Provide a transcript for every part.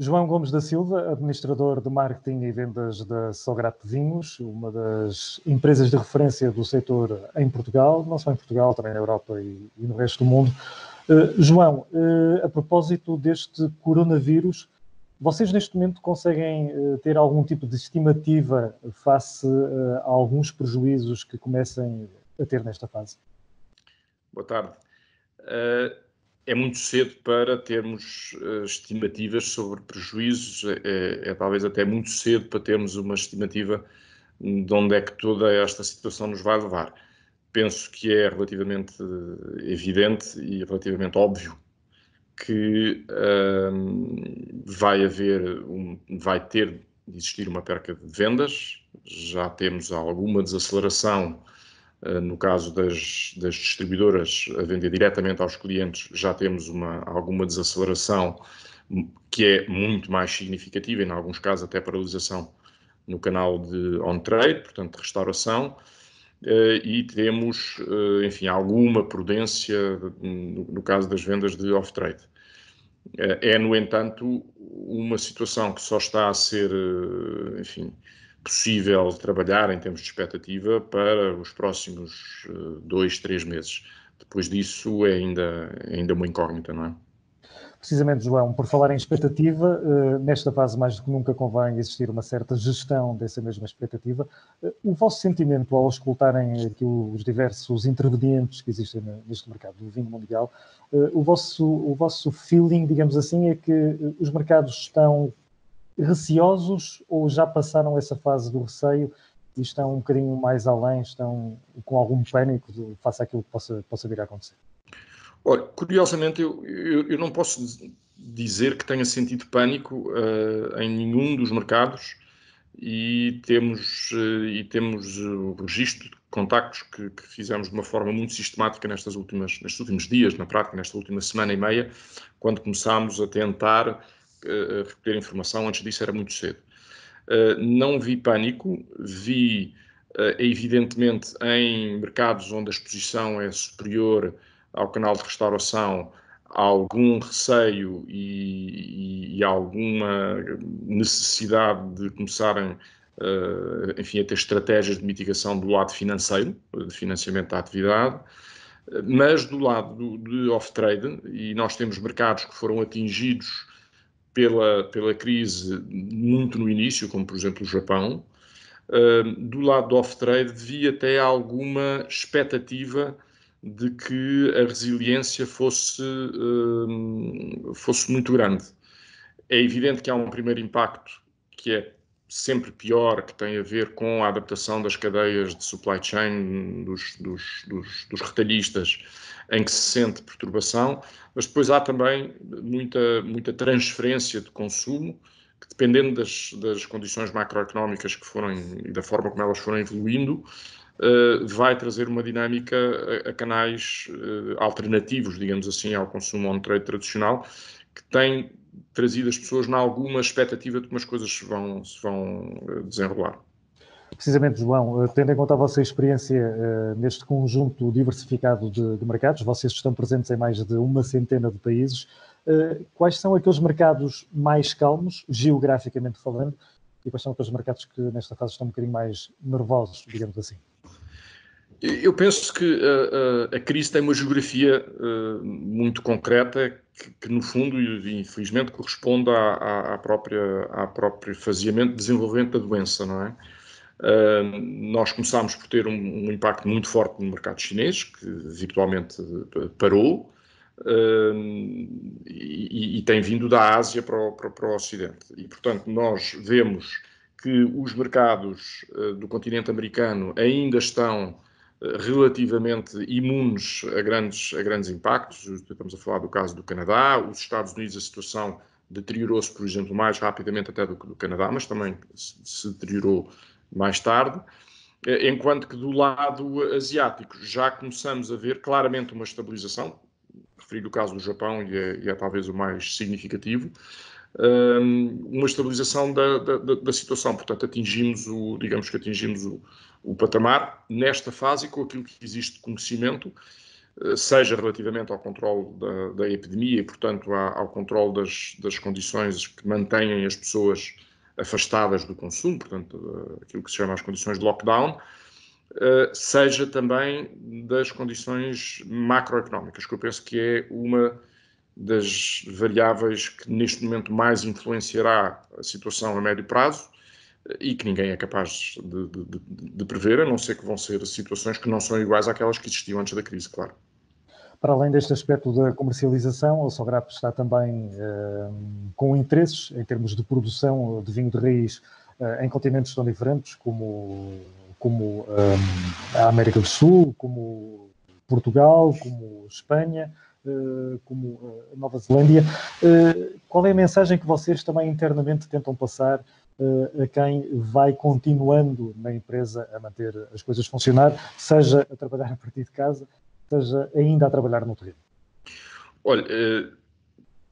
João Gomes da Silva, administrador de marketing e vendas da Sograto Vinhos, uma das empresas de referência do setor em Portugal, não só em Portugal, também na Europa e, no resto do mundo. Uh, João, uh, a propósito deste coronavírus, vocês neste momento conseguem uh, ter algum tipo de estimativa face a alguns prejuízos que comecem a ter nesta fase? Boa tarde é muito cedo para termos uh, estimativas sobre prejuízos, é, é, é, talvez até muito cedo para termos uma estimativa de onde é que toda esta situação nos vai levar. Penso que é relativamente eh, evidente e relativamente óbvio que uh, vai haver, um, vai ter de existir uma perca de vendas, já temos alguma desaceleração no caso das, das, distribuidoras a vender diretamente aos clientes, já temos uma, alguma desaceleração que é muito mais significativa, em alguns casos até paralisação no canal de on-trade, portanto de restauração, eh, e temos, eh, enfim, alguma prudência no caso das vendas de off-trade. É, no entanto, uma situação que só está a ser, enfim, possível trabalhar em termos de expectativa para os próximos uh, dois, três meses. Depois disso é ainda, é ainda uma incógnita, não é? Precisamente, João, por falar em expectativa, uh, nesta fase mais do que nunca convém existir uma certa gestão dessa mesma expectativa. Uh, o vosso sentimento ao escutarem aqui os diversos intervenientes que existem neste mercado do vinho mundial, o, vosso, o vosso feeling, digamos assim, é que os mercados estão receosos ou já passaram essa fase do receio e estão um bocadinho mais além, estão com algum pânico face àquilo que possa, possa vir a acontecer? Olha, curiosamente, eu, eu, eu não posso dizer que tenha sentido pânico uh, em nenhum dos mercados e temos, uh, e temos o registro de contactos que, que, fizemos de uma forma muito sistemática nestas últimas, nestes últimos dias, na prática, nesta última semana e meia, quando começámos a tentar uh, recolher informação, antes disso era muito cedo. Uh, não vi pânico, vi, uh, evidentemente, em mercados onde a exposição é superior ao canal de restauração, algum receio e, e, e alguma necessidade de começarem, uh, enfim, a ter estratégias de mitigação do lado financeiro, de financiamento da atividade, mas do lado do, de off-trade, e nós temos mercados que foram atingidos pela, pela crise muito no início, como por exemplo o Japão, uh, do lado do off-trade vi até alguma expectativa de que a resiliência fosse, uh, fosse muito grande. É evidente que há um primeiro impacto que é sempre pior, que tem a ver com a adaptação das cadeias de supply chain dos, dos, dos, dos retalhistas, em que se sente perturbação, mas depois há também muita, muita transferência de consumo, que dependendo das, das condições macroeconómicas que foram e da forma como elas foram evoluindo, uh, vai trazer uma dinâmica a, a canais uh, alternativos, digamos assim, ao consumo on-trade tradicional, que tem trazido as pessoas na alguma expectativa de como as coisas se vão, se vão eh, desenrolar. Precisamente, João, eh, tendo em conta a vossa experiência uh, neste conjunto diversificado de, de, mercados, vocês estão presentes em mais de uma centena de países, uh, quais são aqueles mercados mais calmos, geograficamente falando, e quais são aqueles mercados que nesta fase estão um bocadinho mais nervosos, digamos assim? Eu penso que a, a, a crise tem uma geografia uh, muito concreta que, que, no fundo, e infelizmente, corresponde à, à, à própria, à próprio faseamento, desenvolvimento da doença, não é? Uh, nós começámos por ter um, um, impacto muito forte no mercado chinês, que virtualmente parou, uh, e, e, tem vindo da Ásia para o, para, para o Ocidente. E, portanto, nós vemos que os mercados do continente americano ainda estão relativamente imunes a grandes, a grandes impactos. Estamos a falar do caso do Canadá, os Estados Unidos, a situação deteriorou-se, por exemplo, mais rapidamente até do que do Canadá, mas também se deteriorou mais tarde. Enquanto que do lado asiático já começamos a ver claramente uma estabilização, referi o caso do Japão e é, e é talvez o mais significativo, uma estabilização da, da, da, situação. Portanto, atingimos o, digamos que atingimos o, o patamar nesta fase com aquilo que existe de conhecimento seja relativamente ao controle da, da epidemia e, portanto, ao controle das, das condições que mantêm as pessoas afastadas do consumo, portanto, aquilo que se chama as condições de lockdown, seja também das condições macroeconómicas, que eu penso que é uma das variáveis que neste momento mais influenciará a situação a médio prazo e que ninguém é capaz de, de, de, prever, a não ser que vão ser situações que não são iguais àquelas que existiam antes da crise, claro. Para além deste aspecto da comercialização, o Sograp está também eh, com interesses em termos de produção de vinho de raiz eh, em continentes tão diferentes como, como eh, a América do Sul, como Portugal, como Espanha. Eh, como a eh, Nova Zelândia. Eh, qual é a mensagem que vocês também internamente tentam passar a quem vai continuando na empresa a manter as coisas funcionar, seja a trabalhar a partir de casa, seja ainda a trabalhar no terreno? Olha,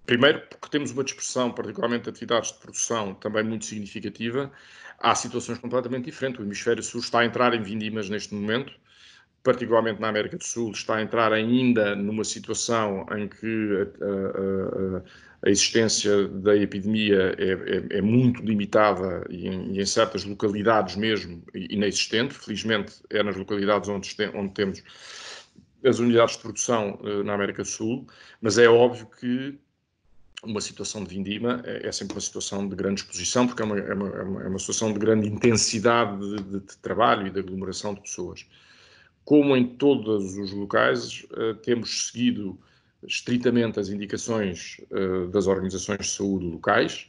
primeiro porque temos uma dispersão, particularmente de atividades de produção, também muito significativa. Há situações completamente diferentes. O hemisfério sul está a entrar em vindimas neste momento particularmente na América do Sul, está a entrar ainda numa situação em que a, a, a existência da epidemia é, é, é muito limitada e em, e em, certas localidades mesmo inexistente. Felizmente é nas localidades onde, onde temos as unidades de produção uh, na América do Sul, mas é óbvio que uma situação de vindima é, é, sempre uma situação de grande exposição, porque é uma, é uma, é uma situação de grande intensidade de, de, de trabalho e de aglomeração de pessoas como em todos os locais, eh, temos seguido estritamente as indicações eh, das organizações de saúde locais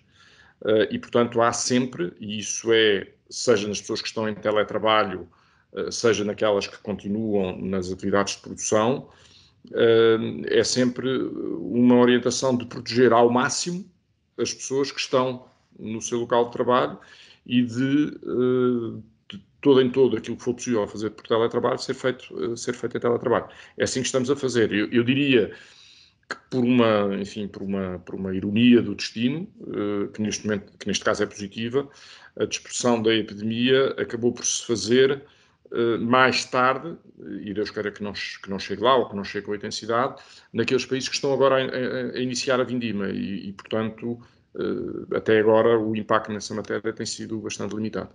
eh, e, portanto, há sempre, e isso é, seja nas pessoas que estão em teletrabalho, seja naquelas que continuam nas atividades de produção, é sempre uma orientação de proteger ao máximo as pessoas que estão no seu local de trabalho e de todo em todo aquilo que for possível fazer por teletrabalho ser feito, eh, ser feito em teletrabalho. É assim que estamos a fazer. Eu, eu diria que por uma, enfim, por uma, por uma ironia do destino, uh, que, neste momento, que neste caso é positiva, a dispersão da epidemia acabou por se fazer uh, mais tarde, e Deus queira que não, que não chegue lá ou que não chegue com a intensidade, naqueles países que estão agora a, a, a iniciar a vindima e, e portanto, até agora o impacto nessa matéria tem sido bastante limitado.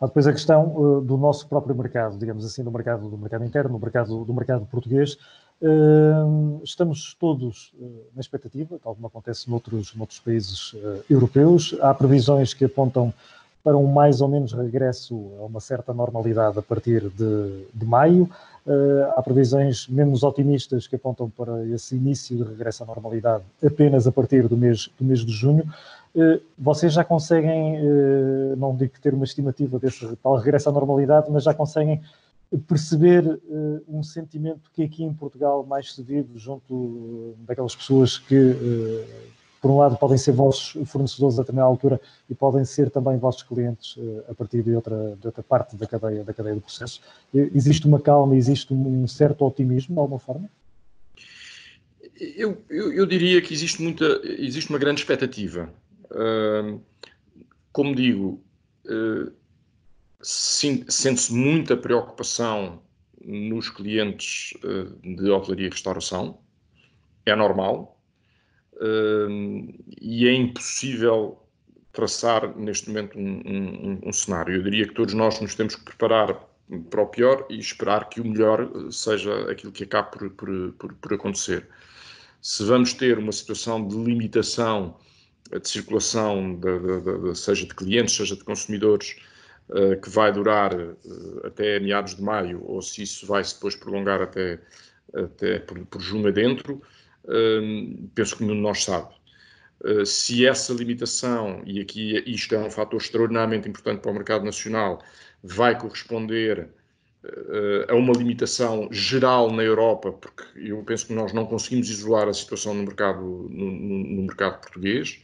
Há depois a questão uh, do nosso próprio mercado, digamos assim, do mercado, do mercado interno, do mercado, do mercado português. Uh, estamos todos uh, na expectativa, tal como acontece noutros, noutros países europeus. Há previsões que apontam para um mais ou menos regresso a uma certa normalidade a partir de, de maio. Há previsões menos otimistas que apontam para esse início de regresso à normalidade apenas a partir do mês, do mês de junho. Uh, vocês já conseguem, uh, não digo ter uma estimativa desse tal regresso à normalidade, mas já conseguem perceber um sentimento que aqui em Portugal mais se vive junto daquelas pessoas que por um lado, podem ser vossos fornecedores a determinada altura e podem ser também vossos clientes a partir de outra, de outra parte da cadeia, da cadeia do processo. Existe uma calma, existe um certo otimismo, de alguma forma? Eu, eu, eu diria que existe, muita, existe uma grande expectativa. Como digo, uh, sente-se muita preocupação nos clientes de hotelaria e restauração. É normal, e é impossível traçar neste momento um, um, um, cenário. Eu diria que todos nós nos temos que preparar para o pior e esperar que o melhor seja aquilo que acabe por, por, por, por acontecer. Se vamos ter uma situação de limitação de circulação, de, de, seja de clientes, seja de consumidores, uh, que vai durar uh, até meados de maio, ou se isso vai se depois prolongar até, até por, por junho adentro, penso que nenhum de nós sabe. Se essa limitação, e aqui isto é um fator extraordinariamente importante para o mercado nacional, vai corresponder a uma limitação geral na Europa, porque eu penso que nós não conseguimos isolar a situação no mercado, no, no mercado português,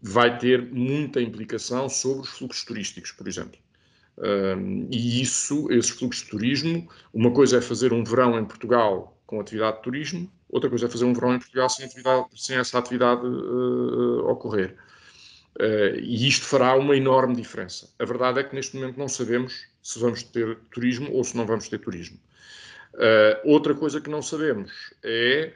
vai ter muita implicação sobre os fluxos turísticos, por exemplo. e isso, esses fluxos de turismo, uma coisa é fazer um verão em Portugal com atividade de turismo, outra coisa é fazer um verão em Portugal sem, sem essa atividade uh, ocorrer. Uh, e isto fará uma enorme diferença. A verdade é que neste momento não sabemos se vamos ter turismo ou se não vamos ter turismo. Uh, outra coisa que não sabemos é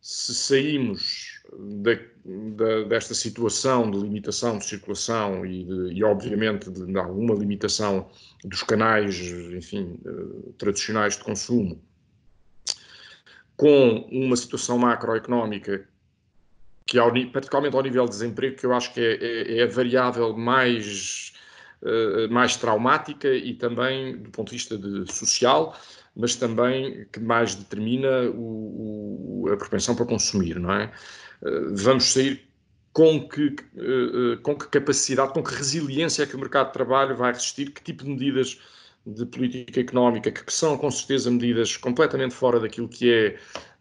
se saímos da, da, desta situação de limitação de circulação e, de, e obviamente, de, de, alguma limitação dos canais, enfim, uh, tradicionais de consumo, com uma situação macroeconómica que, ao, particularmente ao nível de desemprego, que eu acho que é, é, é a variável mais, mais traumática e também do ponto de vista de social, mas também que mais determina o, o, a propensão para consumir, não é? Uh, vamos sair com que, uh, com que capacidade, com que resiliência é que o mercado de trabalho vai resistir, que tipo de medidas de política económica, que são com certeza medidas completamente fora daquilo que é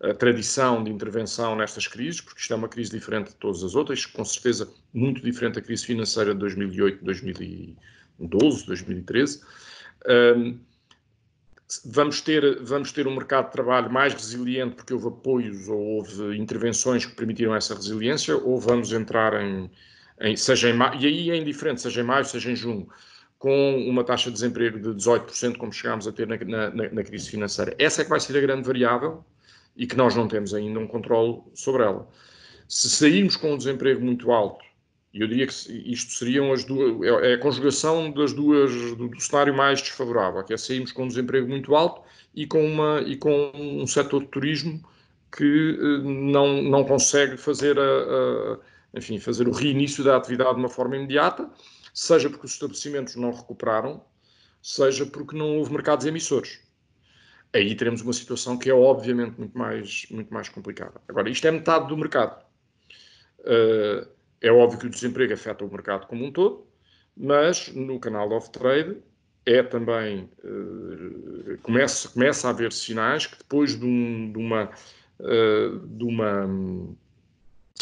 a tradição de intervenção nestas crises, porque isto é uma crise diferente de todas as outras, com certeza muito diferente da crise financeira de 2008, 2012, 2013. Um, vamos ter, vamos ter um mercado de trabalho mais resiliente porque houve apoios ou houve intervenções que permitiram essa resiliência, ou vamos entrar em, em seja em e aí é indiferente, seja em maio, seja em junho, com uma taxa de desemprego de 18%, como chegámos a ter na, na, na, crise financeira. Essa é que vai ser a grande variável e que nós não temos ainda um controle sobre ela. Se sairmos com um desemprego muito alto, e eu diria que isto seriam as duas, é, é a conjugação das duas, do, do cenário mais desfavorável, que é sairmos com um desemprego muito alto e com, uma, e com um setor de turismo que eh, não, não consegue fazer, a, a, enfim, fazer o reinício da atividade de uma forma imediata, seja porque os estabelecimentos não recuperaram, seja porque não houve mercados emissores. Aí teremos uma situação que é obviamente muito mais, muito mais complicada. Agora, isto é metade do mercado. Uh, é óbvio que o desemprego afeta o mercado como um todo, mas no canal off-trade é também uh, começa, começa a haver sinais que depois de, um, de uma, uh, de, uma,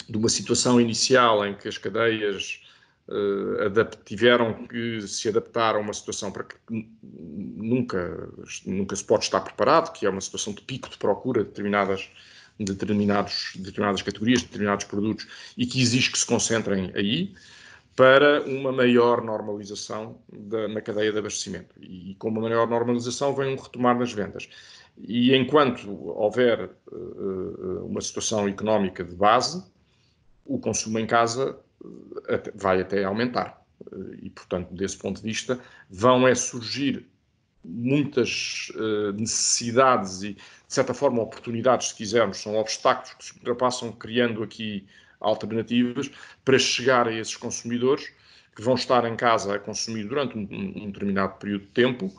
de uma situação inicial em que as cadeias uh, tiveram que se adaptar a uma situação para que nunca, nunca se pode estar preparado, que é uma situação de pico de procura de determinadas, determinados, determinadas categorias, determinados produtos, e que exige que se concentrem aí, para uma maior normalização da, na cadeia de abastecimento. E, e, com uma maior normalização vem um retomar nas vendas. E enquanto houver uh, uma situação económica de base, o consumo em casa vai até aumentar. E, portanto, desse ponto de vista, vão é surgir muitas uh, necessidades e, de certa forma, oportunidades, se quisermos, são obstáculos que se ultrapassam, criando aqui alternativas para chegar a esses consumidores que vão estar em casa a consumir durante um, um determinado período de tempo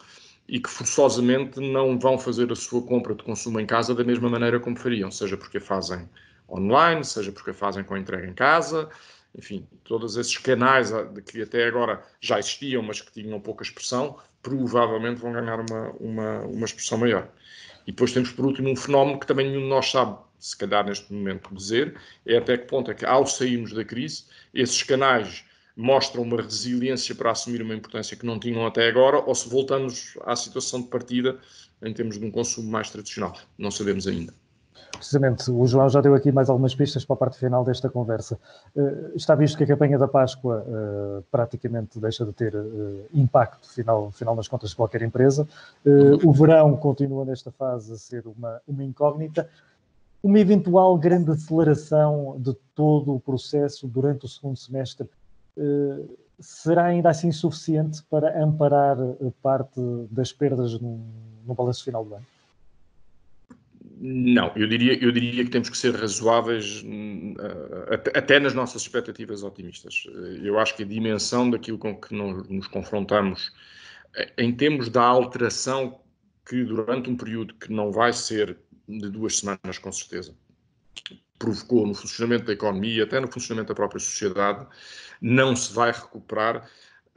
e que forçosamente não vão fazer a sua compra de consumo em casa da mesma maneira como fariam, seja porque a fazem online, seja porque fazem com entrega em casa, enfim, todos esses canais de que até agora já existiam, mas que tinham pouca expressão, provavelmente vão ganhar uma, uma, uma expressão maior. E depois temos, por último, um fenómeno que também nenhum de nós sabe, se calhar neste momento, dizer, é até que ponto é que, ao sairmos da crise, esses canais mostram uma resiliência para assumir uma importância que não tinham até agora, ou se voltamos à situação de partida em termos de um consumo mais tradicional. Não sabemos ainda. Precisamente, o João já deu aqui mais algumas pistas para a parte final desta conversa. Uh, está visto que a campanha da Páscoa uh, praticamente deixa de ter uh, impacto final, final nas contas de qualquer empresa. o verão continua nesta fase a ser uma, uma incógnita. Uma eventual grande aceleração de todo o processo durante o segundo semestre será ainda assim suficiente para amparar parte das perdas no, no balanço final do ano? Não, eu diria, eu diria que temos que ser razoáveis uh, até, nas nossas expectativas otimistas. Eu acho que a dimensão daquilo com que nos, nos confrontamos, eh, em termos da alteração que durante um período que não vai ser de duas semanas, com certeza, provocou no funcionamento da economia, até no funcionamento da própria sociedade, não se vai recuperar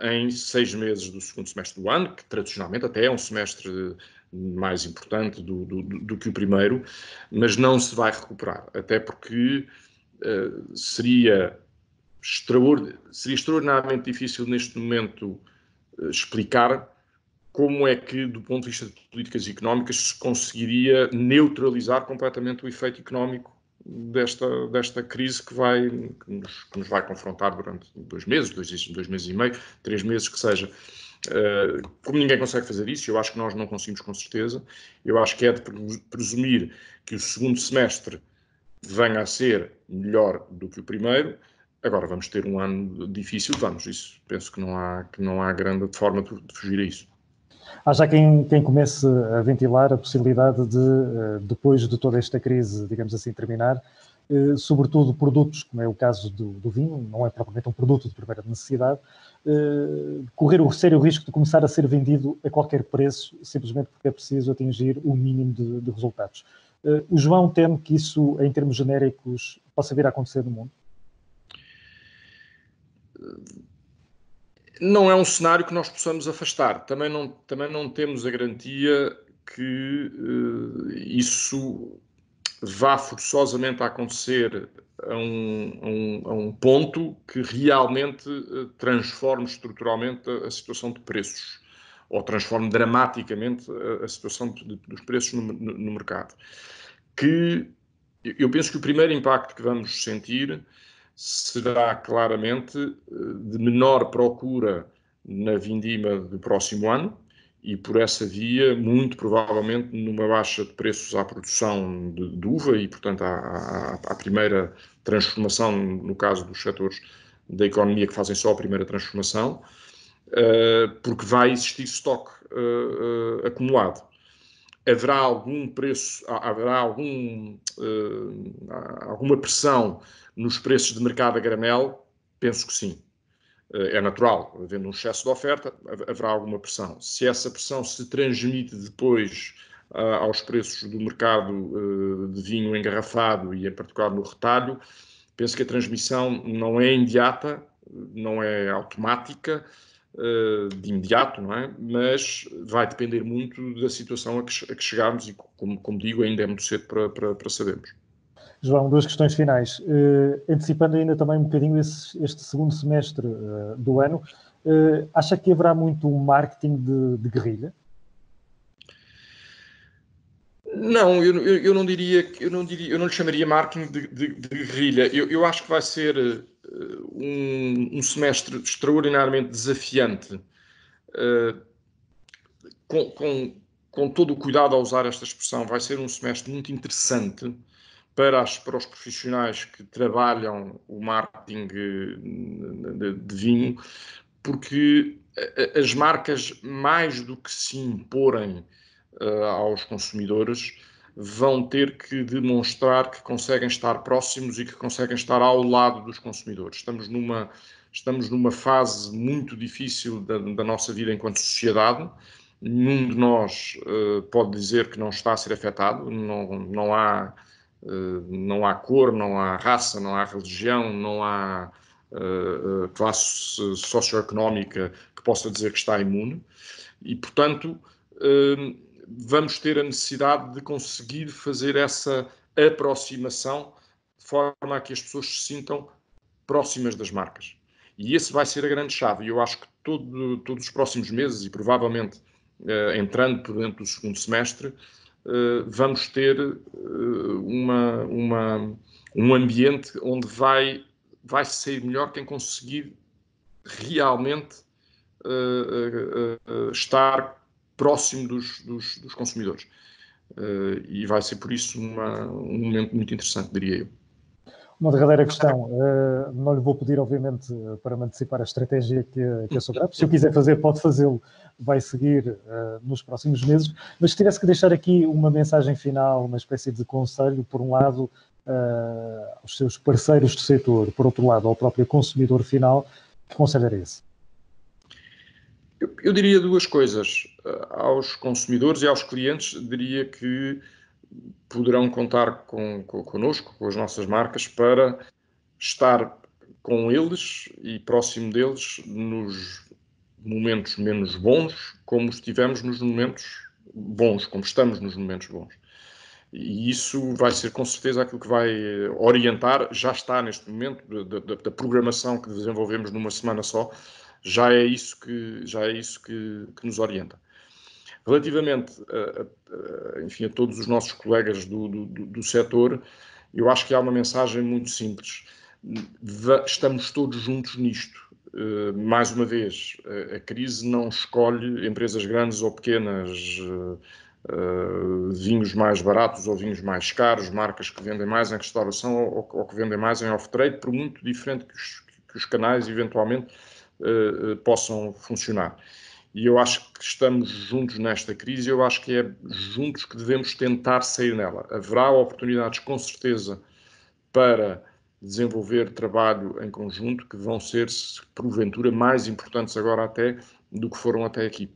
em seis meses do segundo semestre do ano, que tradicionalmente até é um semestre mais importante do, do, do, que o primeiro, mas não se vai recuperar, até porque uh, seria, extraord seria extraordinariamente difícil neste momento uh, explicar como é que, do ponto de vista de políticas económicas, se conseguiria neutralizar completamente o efeito económico desta, desta crise que, vai, que nos, que, nos, vai confrontar durante dois meses, dois, dois meses e meio, três meses que seja. Uh, como ninguém consegue fazer isso, eu acho que nós não conseguimos com certeza, eu acho que é de presumir que o segundo semestre venha a ser melhor do que o primeiro. Agora vamos ter um ano difícil, vamos, isso penso que não há, que não há grande forma de fugir a isso. Há já quem, quem comece a ventilar a possibilidade de, eh, depois de toda esta crise, digamos assim, terminar, eh, sobretudo produtos, como é o caso do, do vinho, não é propriamente um produto de primeira necessidade, eh, correr o sério risco de começar a ser vendido a qualquer preço, simplesmente porque é preciso atingir o mínimo de, de resultados. O João teme que isso, em termos genéricos, possa vir a acontecer no mundo? Não é um cenário que nós possamos afastar. Também não, também não temos a garantia que uh, isso vá forçosamente a acontecer a um, a um, a um ponto que realmente uh, transforme estruturalmente a, a, situação de preços ou transforme dramaticamente a, situação de, dos preços no, no, no mercado. Que eu penso que o primeiro impacto que vamos sentir será claramente eh, de menor procura na vindima do próximo ano e por essa via, muito provavelmente, numa baixa de preços à produção de, de uva e, portanto, à, à, à, primeira transformação, no caso dos setores da economia que fazem só a primeira transformação, uh, porque vai existir estoque uh, uh, acumulado. Haverá algum preço, haverá algum, alguma pressão nos preços de mercado a granel, penso que sim. Eh, é natural, havendo um excesso de oferta, haverá alguma pressão. Se essa pressão se transmite depois uh, aos preços do mercado uh, de vinho engarrafado e, em particular, no retalho, penso que a transmissão não é imediata, não é automática, uh, de imediato, não é? Mas vai depender muito da situação a que, a que chegarmos e, como, como, digo, ainda é muito cedo para, para, para sabermos. João, duas questões finais. Uh, antecipando ainda também um bocadinho esse, este segundo semestre uh, do ano, uh, acha que haverá muito marketing de, de guerrilha? Não, eu, eu, eu, não diria, eu não diria, eu não lhe chamaria marketing de, de, de guerrilha. Eu, eu, acho que vai ser um, um semestre extraordinariamente desafiante, com, com, com todo o cuidado a usar esta expressão. Vai ser um semestre muito interessante para, as, para os profissionais que trabalham o marketing eh, de, vinho, porque as marcas, mais do que se imporem uh, aos consumidores, vão ter que demonstrar que conseguem estar próximos e que conseguem estar ao lado dos consumidores. Estamos numa, estamos numa fase muito difícil da, da nossa vida enquanto sociedade. Nenhum de nós uh, pode dizer que não está a ser afetado, não, não há eh, não há cor, não há raça, não há religião, não há uh, classe socioeconómica que possa dizer que está imune. E, portanto, vamos ter a necessidade de conseguir fazer essa aproximação de forma a que as pessoas se sintam próximas das marcas. E esse vai ser a grande chave. E eu acho que todo, todos os próximos meses, e provavelmente entrando por dentro do segundo semestre, eh, vamos ter eh, uma, uma, um ambiente onde vai, vai ser melhor quem conseguir realmente uh, estar próximo dos, dos, dos consumidores. e vai ser por isso uma, um momento muito interessante, diria eu. Uma derradeira questão. Uh, não lhe vou pedir, obviamente, para me antecipar a estratégia que, que eu sou grato. Se eu quiser fazer, pode fazê-lo. Vai seguir uh, nos próximos meses. Mas se tivesse que deixar aqui uma mensagem final, uma espécie de conselho, por um lado, uh, aos seus parceiros do setor, por outro lado, ao próprio consumidor final, que conselho era esse? Eu, eu diria duas coisas. aos consumidores e aos clientes, diria que poderão contar com, com, connosco, com as nossas marcas, para estar com eles e próximo deles nos momentos menos bons, como estivemos nos momentos bons, como estamos nos momentos bons. E isso vai ser com certeza aquilo que vai orientar, já está neste momento, da, da, da programação que desenvolvemos numa semana só, já é isso que, já é isso que, que nos orienta. Relativamente a, a, enfim, a todos os nossos colegas do, do, do setor, Eu acho que há uma mensagem muito simples. Estamos todos juntos nisto. Uh, mais uma vez, a, a, crise não escolhe empresas grandes ou pequenas, uh, uh, vinhos mais baratos ou vinhos mais caros, marcas que vendem mais em restauração ou, ou que vendem mais em off-trade, por muito diferente que os, que os canais eventualmente possam funcionar. E eu acho que estamos juntos nesta crise, eu acho que é juntos que devemos tentar sair nela. Haverá oportunidades, com certeza, para desenvolver trabalho em conjunto que vão ser, porventura, mais importantes agora até do que foram até aqui.